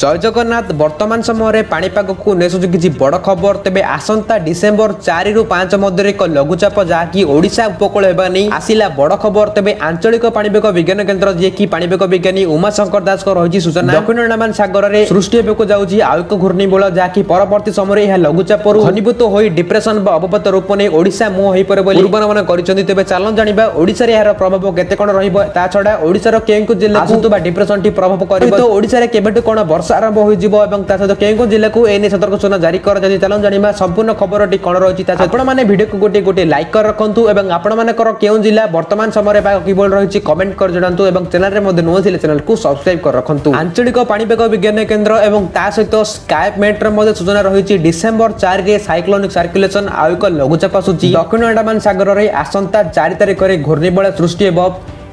জয় জগন্নাথ বর্তমান সময়ের পাপাগকু নেসুছি কিছু বড় খবর তবে আসন্তা ডিসেম্বর চারি পাঁচ মধ্যে এক লঘুচাপ যা কি ওড়শা উপকূল হওয়া নেই আসিলা বড় খবর তবে আঞ্চলিক পাপাগ বিজ্ঞান কেন্দ্র যে কি পাপাগ বিজ্ঞানী উমাশঙ্কর দাস রয়েছে সূচনা দক্ষিণ আন্দামান সাগরের সৃষ্টি হওয়া যাচ্ছে আউ এক ঘূর্ণিবল যা কি পরবর্তী সময় এ লঘুচাপ ঘনীভূত হয়ে ডিপ্রেসন বা অবপাত রূপ নিয়ে ওড়শা মুহ হয়ে পড়ে বলে পূর্বানুমান করেছেন তবে চাল জাঁয়া ওড়শার এর প্রভাব কেতে কণ রহব তা ছড়া ওড়শার কেউ জেলা আসুবা ডিপ্রেসনটি প্রভাব করবে তো ওড়শার কেবেঠু কোণ ବର୍ଷା ଆରମ୍ଭ ହୋଇଯିବ ଏବଂ ତା ସହିତ କେଉଁ କେଉଁ ଜିଲ୍ଲାକୁ ଏ ନେଇ ସତର୍କ ସୂଚନା ଜାରି କରାଯାଇଛି ଚାଲନ୍ତୁ ଜାଣିବା ସମ୍ପୂର୍ଣ୍ଣ ଖବରଟି କ'ଣ ରହିଛି ତା ଆପଣମାନେ ଭିଡ଼ିଓକୁ ଗୋଟିଏ ଗୋଟିଏ ଲାଇକ୍ କରି ରଖନ୍ତୁ ଏବଂ ଆପଣମାନଙ୍କର କେଉଁ ଜିଲ୍ଲା ବର୍ତ୍ତମାନ ସମୟରେ ବା କିଭଳି ରହିଛି କମେଣ୍ଟ କରି ଜଣାନ୍ତୁ ଏବଂ ଚ୍ୟାନେଲରେ ମଧ୍ୟ ନୂଆ ଥିଲେ ଚ୍ୟାନେଲକୁ ସବସ୍କ୍ରାଇବ୍ କରି ରଖନ୍ତୁ ଆଞ୍ଚଳିକ ପାଣିପାଗ ବିଜ୍ଞାନ କେନ୍ଦ୍ର ଏବଂ ତା ସହିତ ସ୍କାଏପ୍ ମେଟ୍ର ମଧ୍ୟ ସୂଚନା ରହିଛି ଡିସେମ୍ବର ଚାରିରେ ସାଇକ୍ଲୋନିକ୍ ସାର୍କୁଲେସନ୍ ଆଉ ଏକ ଲଘୁଚାପ ଆସୁଛି ଦକ୍ଷିଣ ଆଣ୍ଡାମାନ ସାଗରରେ ଆସନ୍ତା ଚାରି ତାରିଖରେ ଘୂର୍ଣ୍ଣିବଳୟ ସୃଷ୍ଟି ହେବ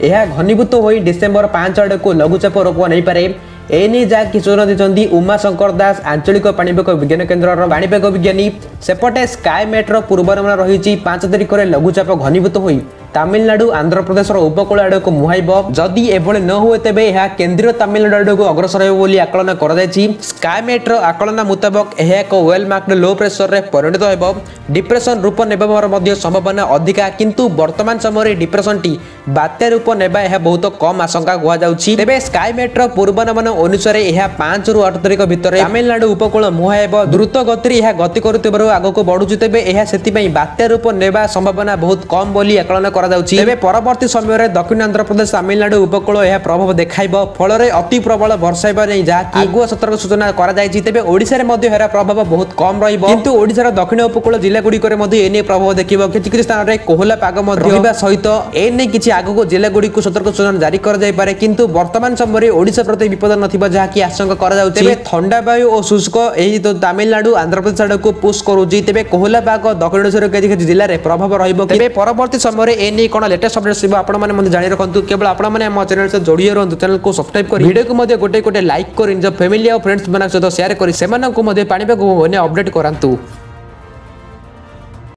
ଏହା ଘନୀଭୂତ ହୋଇ ଡିସେମ୍ବର ପାଞ୍ଚ ଆଡ଼କୁ ଲଘୁଚାପ ରୂପ ନେଇପାରେ ଏନେଇ ଯାହାକି ଶୁଣୁଛନ୍ତି ଉମାଶଙ୍କର ଦାସ ଆଞ୍ଚଳିକ ପାଣିପାଗ ବିଜ୍ଞାନ କେନ୍ଦ୍ରର ପାଣିପାଗ ବିଜ୍ଞାନୀ ସେପଟେ ସ୍କାଏମେଟ୍ର ପୂର୍ବାନୁମାନ ରହିଛି ପାଞ୍ଚ ତାରିଖରେ ଲଘୁଚାପ ଘନୀଭୂତ ହୋଇ ତାମିଲନାଡୁ ଆନ୍ଧ୍ରପ୍ରଦେଶର ଉପକୂଳ ଆଡ଼କୁ ମୁହାଇବ ଯଦି ଏଭଳି ନ ହୁଏ ତେବେ ଏହା କେନ୍ଦ୍ରୀୟ ତାମିଲନାଡୁ ଆଡ଼କୁ ଅଗ୍ରସର ହେବ ବୋଲି ଆକଳନ କରାଯାଇଛି ସ୍କାଏମେଟ୍ର ଆକଳନା ମୁତାବକ ଏହା ଏକ ୱେଲ୍ ମାର୍କଡ ଲୋ ପ୍ରେସରରେ ପରିଣତ ହେବ ଡିପ୍ରେସନ୍ ରୂପ ନେବାର ମଧ୍ୟ ସମ୍ଭାବନା ଅଧିକା କିନ୍ତୁ ବର୍ତ୍ତମାନ ସମୟରେ ଡିପ୍ରେସନ୍ଟି ବାତ୍ୟା ରୂପ ନେବା ଏହା ବହୁତ କମ୍ ଆଶଙ୍କା କୁହାଯାଉଛି ତେବେ ସ୍କାଏମେଟ୍ର ପୂର୍ବାନୁମାନ ଅନୁସାରେ ଏହା ପାଞ୍ଚରୁ ଆଠ ତାରିଖ ଭିତରେ ତାମିଲନାଡୁ ଉପକୂଳ ମୁହାଁଏବ ଦ୍ରୁତ ଗତିରେ ଏହା ଗତି କରୁଥିବାରୁ ଆଗକୁ ବଢ଼ୁଛି ତେବେ ଏହା ସେଥିପାଇଁ ବାତ୍ୟା ରୂପ ନେବା ସମ୍ଭାବନା ବହୁତ କମ୍ ବୋଲି ଆକଳନ କରାଯାଉଛି ତେବେ ପରବର୍ତ୍ତୀ ସମୟରେ ଦକ୍ଷିଣ ଆନ୍ଧ୍ରପ୍ରଦେଶ ତାମିଲନାଡୁ ଉପକୂଳ ଏହା ପ୍ରଭାବ ଦେଖାଇବ ଫଳରେ ଅତି ପ୍ରବଳ ବର୍ଷା ହେବ ନେଇ ଯାହାକି ଆଗୁଆ ସତର୍କ ସୂଚନା କରାଯାଇଛି ତେବେ ଓଡ଼ିଶାରେ ମଧ୍ୟ ଏହାର ପ୍ରଭାବ ବହୁତ କମ୍ ରହିବ କିନ୍ତୁ ଓଡ଼ିଶାର ଦକ୍ଷିଣ ଉପକୂଳ ଜିଲ୍ଲାଗୁଡ଼ିକରେ ମଧ୍ୟ ଏ ନେଇ ପ୍ରଭାବ ଦେଖିବ କିଛି କିଛି ସ୍ଥାନରେ କୋହଲା ପାଗ ମଧ୍ୟ ରହିବା ସହିତ ଏ ନେଇ କିଛି ଆଗକୁ ଜିଲ୍ଲାଗୁଡ଼ିକୁ ସତର୍କ ସୂଚନା ଜାରି କରାଯାଇପାରେ କିନ୍ତୁ ବର୍ତ୍ତମାନ ସମୟରେ ଓଡ଼ିଶା ପ୍ରତି ବିପଦ ନଥିବା ଯାହାକି ଆଶଙ୍କା କରାଯାଉଛି ତେବେ ଥଣ୍ଡା ବାୟୁ ଓ ଶୁଷ୍କ ଏହି ତାମିଲନାଡୁ ଆନ୍ଧ୍ରପ୍ରଦେଶ ଆଡ଼କୁ ପୁଷ୍ କରୁଛି ତେବେ କୋହଲା ପାଗ ଦକ୍ଷିଣ ଓଡ଼ିଶାର କିଛି କିଛି ଜିଲ୍ଲାରେ ପ୍ରଭାବ ରହିବ ତେବେ ପରବର୍ତ୍ତୀ ସମୟରେ ଏ এনে কোণ লেটেস্ট অপডেটস থাকবে আপনার মধ্যে জানি রাখতু কেবল আপনার মানে আমার চ্যানেল সহ যোড়িয়ে রহতু চ্যানেলকে সবসক্রাইব করে ভিডিওকে মধ্যে গোটে গোটে লাইক করে নিজ ফ্যামিলি আর ফ্রেন্ডস মানক সহ সেয়ার করে সেমানকু মধ্যে পাণিপাগ অপডেট করাতু